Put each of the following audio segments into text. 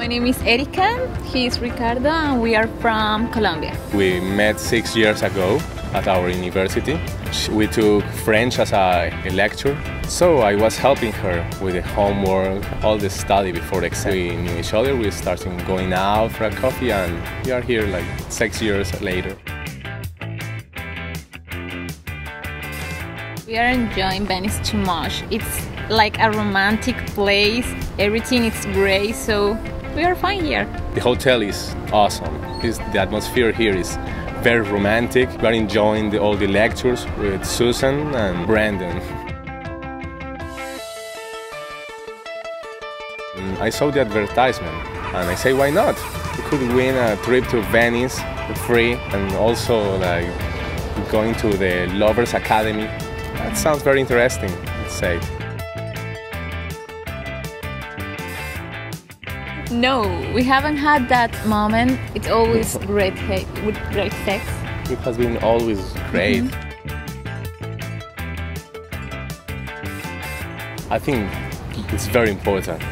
My name is Erika, he is Ricardo, and we are from Colombia. We met six years ago at our university. We took French as a, lecture, so I was helping her with the homework, all the study before the exam. We knew each other, we started going out for a coffee, and we are here like six years later. We are enjoying Venice too much. It's like a romantic place. Everything is great, so we are fine here. The hotel is awesome. It's, the atmosphere here is very romantic. We are enjoying the, all the lectures with Susan and Brandon. Mm, I saw the advertisement and I say, why not? We could win a trip to Venice for free and also like going to the Lovers Academy. That sounds very interesting, let's say. No, we haven't had that moment. It's always great with great sex. It has been always great. Mm -hmm. I think it's very important.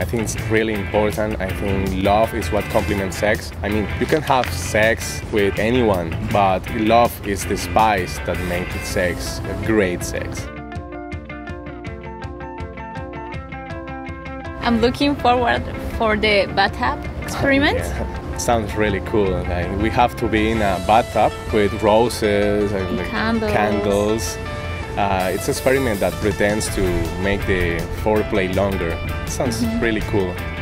I think it's really important. I think love is what complements sex. I mean, you can have sex with anyone, but love is the spice that makes sex a great sex. I'm looking forward for the bathtub experiment. Yeah. Sounds really cool. Like we have to be in a bathtub with roses and like candles. candles. Uh, it's an experiment that pretends to make the foreplay longer. Sounds mm -hmm. really cool.